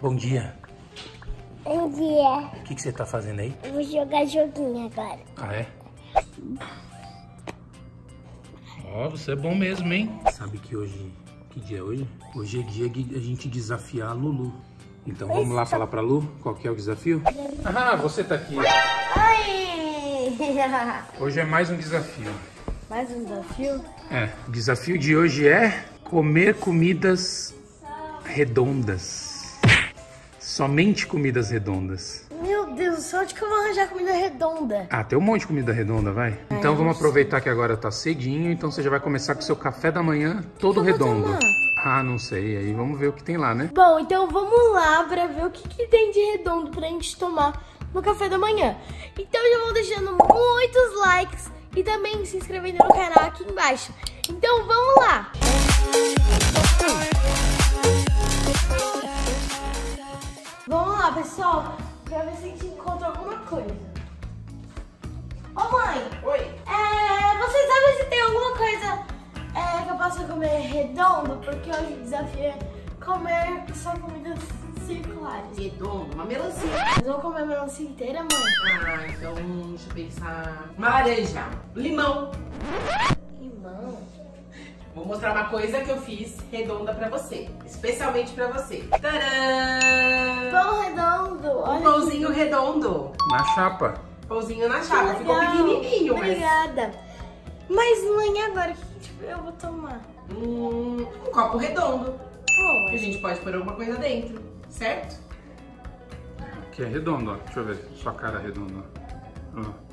Bom dia. Bom dia. O que, que você tá fazendo aí? Eu vou jogar joguinho agora. Ah, é? Ó, você é bom mesmo, hein? Sabe que hoje... Que dia é hoje? Hoje é dia de a gente desafiar a Lulu. Então vamos lá falar pra Lu qual que é o desafio? Ah, você tá aqui. Oi! Hoje é mais um desafio. Mais um desafio? É, o desafio de hoje é comer comidas redondas. Somente comidas redondas. Meu Deus, só onde que eu vou arranjar comida redonda? Ah, tem um monte de comida redonda, vai. Então vamos aproveitar que agora tá cedinho, então você já vai começar com o seu café da manhã todo vou redondo. Ah, não sei. Aí vamos ver o que tem lá, né? Bom, então vamos lá pra ver o que, que tem de redondo pra gente tomar no café da manhã. Então já vão deixando muitos likes e também se inscrevendo no canal aqui embaixo. Então vamos lá! Vamos lá, pessoal, pra ver se a gente encontra alguma coisa. Ô mãe! Oi. É, vocês sabem se tem alguma coisa é, que eu possa comer redondo? Porque hoje o desafio é comer só comidas circulares. Redondo, uma melancia. Vocês vão comer a melancia inteira, mãe? Ah, então deixa eu pensar. Uma laranja. Limão. Vou mostrar uma coisa que eu fiz redonda pra você. Especialmente pra você. Tadã! Pão redondo. Um pãozinho redondo. Na chapa. Pãozinho na chapa. Ficou pequenininho, mas... Obrigada. Mas, mãe, agora o que tipo, eu vou tomar? Hum, um copo redondo. Oh, Que a gente pode pôr alguma coisa dentro. Certo? Que é redondo, ó. Deixa eu ver. Sua cara redonda. Ó.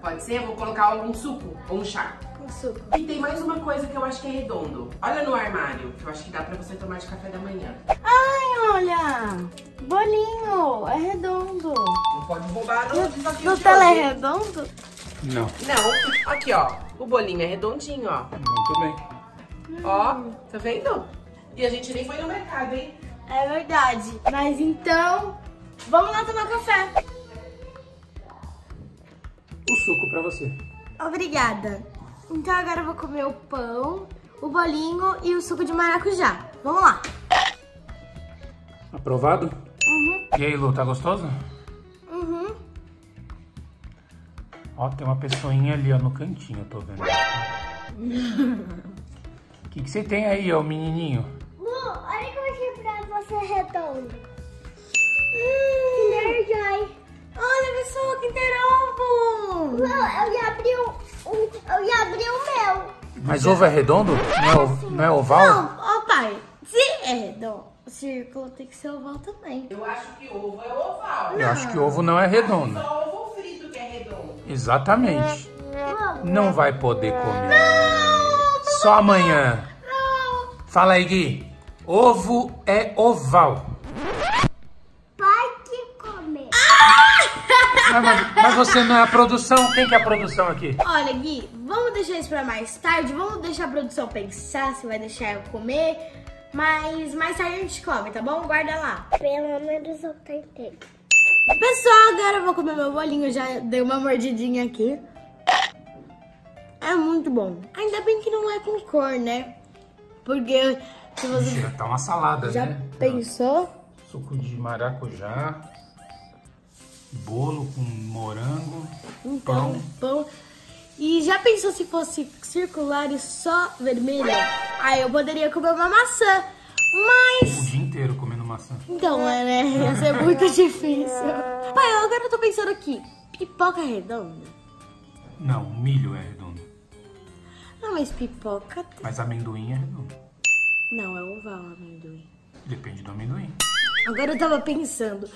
Pode ser? Eu vou colocar algum suco ou um chá. um suco. E tem mais uma coisa que eu acho que é redondo. Olha no armário, que eu acho que dá pra você tomar de café da manhã. Ai, olha. Bolinho. É redondo. Não pode roubar no desafio de Nutella é redondo? Não. Não, aqui ó, o bolinho é redondinho, ó. Muito bem. Ó, tá vendo? E a gente nem foi no mercado, hein? É verdade. Mas então, vamos lá tomar café. Suco pra você. Obrigada. Então agora eu vou comer o pão, o bolinho e o suco de maracujá. Vamos lá. Aprovado? Uhum, E aí, Lu, tá gostoso? uhum. Ó, tem uma pessoinha ali, ó, no cantinho, eu tô vendo. O que, que você tem aí, ó, menininho? Lu, olha como é que pra você redondo. Kinder Joy. Olha, pessoal, Kinder Ovo. Eu já abri o, eu já abri o meu. Mas ovo é redondo? Não é, não é oval? Não, ó pai, se é redondo, o círculo tem que ser oval também. Eu acho que ovo é oval. Eu acho que ovo não é redondo. Só ovo frito que é redondo. Exatamente. Não vai poder comer. Só amanhã. Não. Fala aí, Gui. Ovo é oval. Mas, mas você não é a produção? Quem que é a produção aqui? Olha, Gui, vamos deixar isso pra mais tarde. Vamos deixar a produção pensar se vai deixar eu comer. Mas mais tarde a gente come, tá bom? Guarda lá. Pelo menos eu tentei. Pessoal, agora eu vou comer meu bolinho. Eu Já dei uma mordidinha aqui. É muito bom. Ainda bem que não é com cor, né? Porque se você Mentira, tá uma salada, já né? pensou... Suco de maracujá, bolo com morango, Então, pão. pão. E já pensou se fosse circular e só vermelho? Aí eu poderia comer uma maçã. O Mas. dia inteiro comendo maçã. Então, é, né? Ia ser muito difícil. Pai, agora eu tô pensando aqui. Pipoca redonda? Não, milho é redondo. Não, mas pipoca. Mas amendoim é redondo. Não, é oval amendoim. Depende do amendoim. Agora eu tava pensando.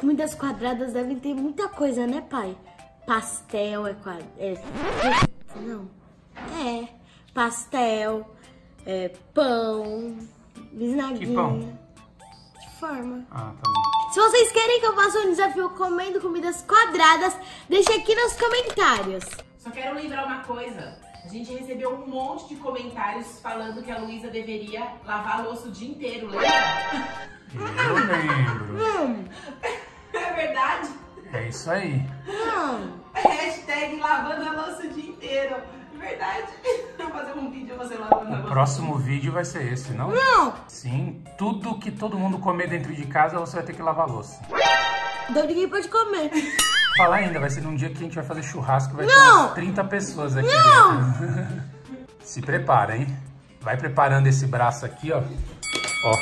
Comidas quadradas devem ter muita coisa, né, pai? Pastel é quadrado. É... Não. É. Pastel. É pão. Bisnaguinha. Que pão? De forma. Ah, tá bom. Se vocês querem que eu faça um desafio comendo comidas quadradas, deixa aqui nos comentários. Só quero lembrar uma coisa. A gente recebeu um monte de comentários falando que a Luísa deveria lavar a louça o dia inteiro, lembra? Eu lembro. Hum, É verdade? É isso aí. não. Hashtag lavando a louça o dia inteiro. Verdade. fazer um vídeo você lavando a O louça. próximo vídeo vai ser esse, não? Não! Sim, tudo que todo mundo comer dentro de casa você vai ter que lavar a louça. Então ninguém pode comer. Falar ainda, vai ser num dia que a gente vai fazer churrasco, vai ter Não! umas 30 pessoas aqui Não! dentro. Se prepara, hein? Vai preparando esse braço aqui, ó. Ó.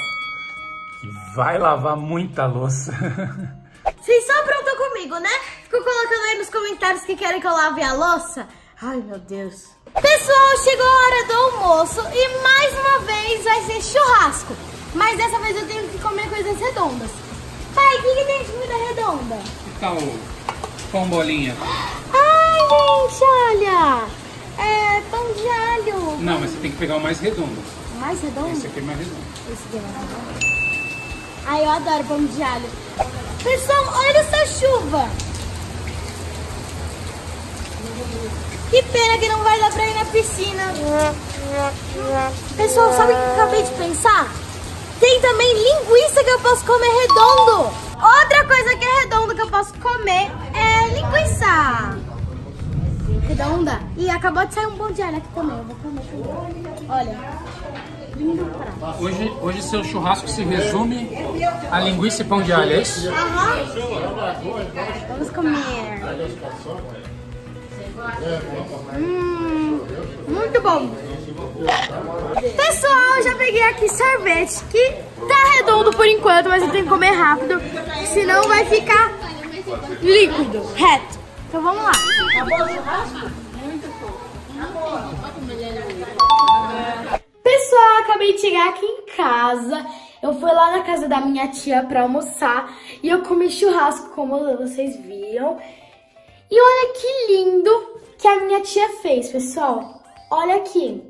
Que vai lavar muita louça. Comigo, né? Ficam colocando aí nos comentários que querem que eu lave a louça. Ai, meu Deus. Pessoal, chegou a hora do almoço e mais uma vez vai ser churrasco. Mas dessa vez eu tenho que comer coisas redondas. Pai, o que, que tem de comida redonda? Que tal o pão bolinha? Ai, gente, olha. É pão de alho. Não, mas você tem que pegar o mais redondo. Mais redondo? Esse aqui é mais redondo. Esse aqui é mais redondo. Ai, eu adoro pão de alho. Pessoal, olha essa chuva. Que pena que não vai dar pra ir na piscina. Pessoal, sabe o que eu acabei de pensar? Tem também linguiça que eu posso comer redondo. Outra coisa que é redondo que eu posso comer é linguiça. Redonda. E acabou de sair um pão de alho aqui também. Eu vou comer. Olha. Lindo prato. Hoje, hoje seu churrasco se resume a linguiça e pão de alho, é isso? Aham. Vamos comer. Hum, muito bom. Pessoal, já peguei aqui sorvete que tá redondo por enquanto, mas eu tenho que comer rápido, senão vai ficar líquido, reto. Então vamos lá. Pessoal, acabei de chegar aqui em casa. Eu fui lá na casa da minha tia pra almoçar e eu comi churrasco, como vocês viram. E olha que lindo que a minha tia fez, pessoal. Olha aqui.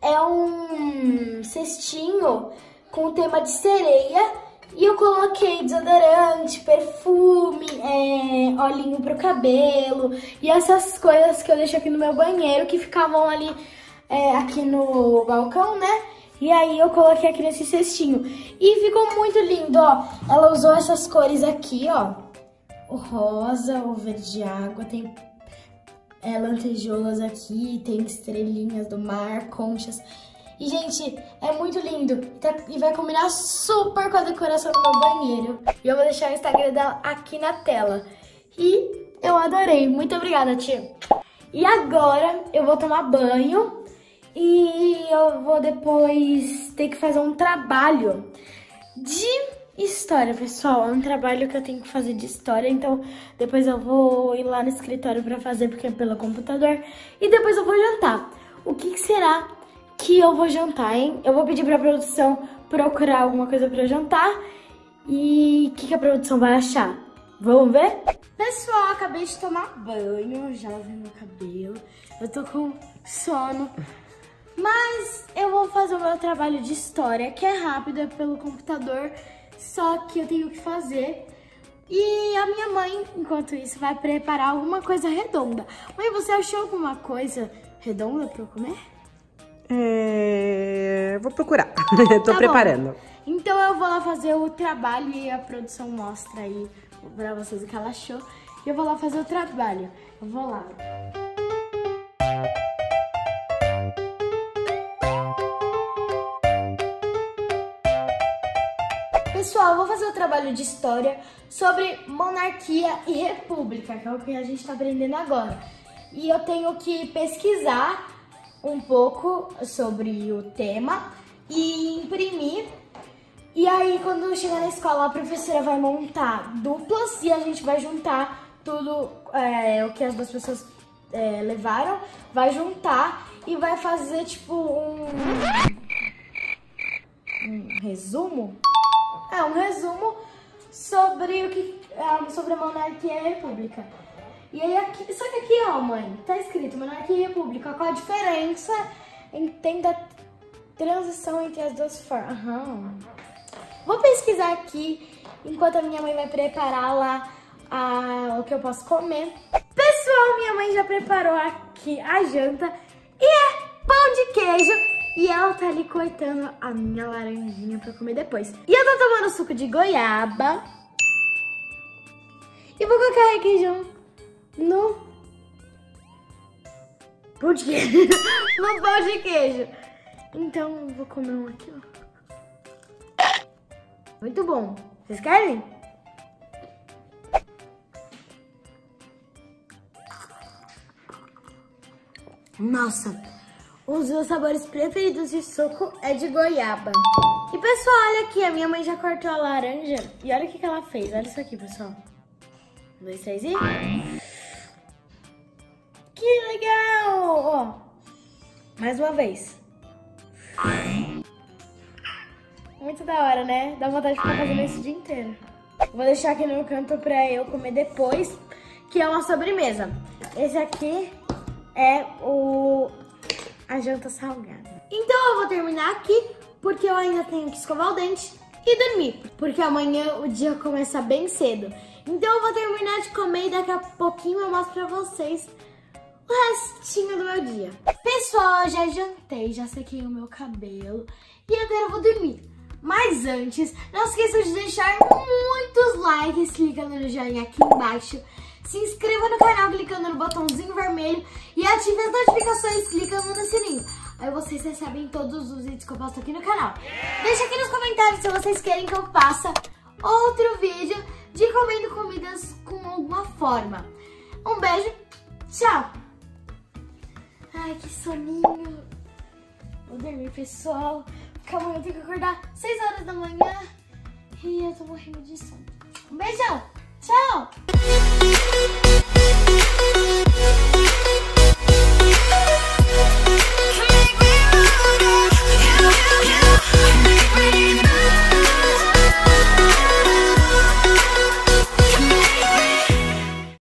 É um cestinho com tema de sereia. E eu coloquei desodorante, perfume, é, olhinho pro cabelo e essas coisas que eu deixo aqui no meu banheiro que ficavam ali é, aqui no balcão, né? E aí eu coloquei aqui nesse cestinho. E ficou muito lindo, ó. Ela usou essas cores aqui, ó. O rosa, o verde água, tem é, lantejoulas aqui, tem estrelinhas do mar, conchas. E, gente, é muito lindo. Tá- e vai combinar super com a decoração do meu banheiro. E eu vou deixar o Instagram dela aqui na tela. E eu adorei. Muito obrigada, tia. E agora eu vou tomar banho. E eu vou depois ter que fazer um trabalho de história, pessoal. É um trabalho que eu tenho que fazer de história, então depois eu vou ir lá no escritório pra fazer porque é pelo computador e depois eu vou jantar. O que, será que eu vou jantar, hein? Eu vou pedir pra produção procurar alguma coisa eu jantar e o que, que a produção vai achar? Vamos ver? Pessoal, acabei de tomar banho, já lavei meu cabelo. Eu tô com sono. Mas eu vou fazer o meu trabalho de história, que é rápido, é pelo computador, só que eu tenho que fazer. E a minha mãe, enquanto isso, vai preparar alguma coisa redonda. Mãe, você achou alguma coisa redonda pra eu comer? É, vou procurar. Tô Tá bom. preparando. Então eu vou lá fazer o trabalho e a produção mostra aí pra vocês o que ela achou. E eu vou lá fazer o trabalho. Eu vou lá. Pessoal, eu vou fazer o trabalho de história sobre monarquia e república, que é o que a gente está aprendendo agora. E eu tenho que pesquisar um pouco sobre o tema e imprimir. E aí, quando chegar na escola, a professora vai montar duplas e a gente vai juntar tudo é, o que as duas pessoas é, levaram, vai juntar e vai fazer tipo um, um resumo é um resumo sobre o que é, sobre a monarquia e a república. E aí aqui, só que aqui, ó, mãe, tá escrito monarquia e república. Qual a diferença entenda transição entre as duas formas? Aham. Vou pesquisar aqui enquanto a minha mãe vai preparar lá a- o que eu posso comer. Pessoal, minha mãe já preparou aqui a janta e é pão de queijo. E ela tá ali cortando a minha laranjinha pra comer depois. E eu tô tomando suco de goiaba. E vou colocar requeijão no Pão de queijo. no pão de queijo. Então, eu vou comer um aqui, ó. Muito bom. Vocês querem? Nossa, um dos meus sabores preferidos de suco é de goiaba. E pessoal, olha aqui, a minha mãe já cortou a laranja. E olha o que, que ela fez. Olha isso aqui, pessoal. Um, dois, três e... Que legal! Ó, mais uma vez. Muito da hora, né? Dá vontade de ficar fazendo isso o dia inteiro. Vou deixar aqui no canto pra eu comer depois, que é uma sobremesa. Esse aqui é o a janta salgada. Então eu vou terminar aqui, porque eu ainda tenho que escovar o dente e dormir. Porque amanhã o dia começa bem cedo. Então eu vou terminar de comer e daqui a pouquinho eu mostro pra vocês o restinho do meu dia. Pessoal, já jantei, já sequei o meu cabelo e agora eu vou dormir. Mas antes, não esqueçam de deixar muitos likes clicando no joinha aqui embaixo. Se inscreva no canal clicando no botãozinho vermelho e ative as notificações clicando no sininho. Aí vocês recebem todos os vídeos que eu posto aqui no canal. Deixa aqui nos comentários se vocês querem que eu faça outro vídeo de comendo comidas com alguma forma. Um beijo, tchau! Ai, que soninho. Vou dormir, pessoal. Porque amanhã eu tenho que acordar 6 horas da manhã. E eu tô morrendo de sono. Um beijão. Tchau!